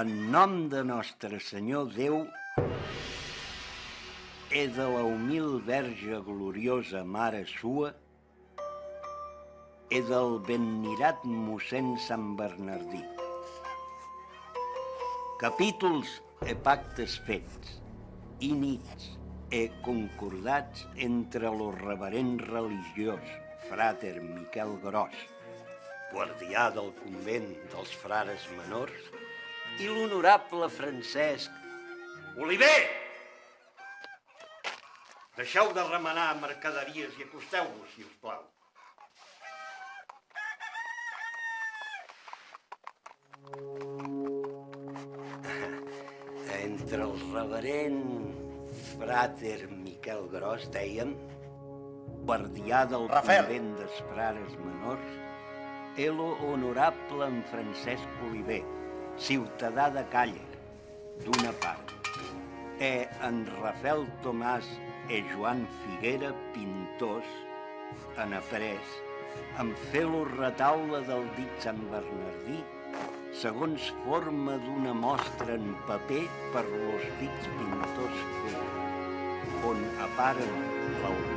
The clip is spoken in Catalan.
En nom de Nostre Senyor Déu, he de la humil verge gloriosa Mare Sua, he del benmirat mossèn Sant Bernardí. Capítols e pactes fets, i nits e concordats entre lo reverent religiós, fràter Miquel Gros, guardià del convent dels frares menors, i l'honorable Francesc Oliver! Deixeu de remenar mercaderies i acosteu-vos, si us plau. Entre el reverent fràter Miquel Gros, dèiem, guardià del Rafael. convent dels frares menors, elo honorable en Francesc Oliver, ciutadà de Càller, d'una part, e. en Rafael Tomàs e Joan Figuera, pintors, en après, en fer-lo retaule del dit Sant Bernardí, segons forma d'una mostra en paper per los dits pintors fer, on aparen l'ordonança